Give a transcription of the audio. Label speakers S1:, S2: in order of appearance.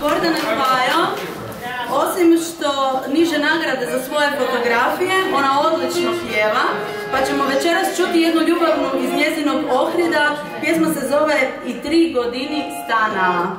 S1: Gordana Kvajo, osim što niže nagrade za svoje fotografije, ona odlično pjeva, pa ćemo večeras čuti jednu ljubavnu iz njezinog ohrida, pjesma se zove I tri godini stana.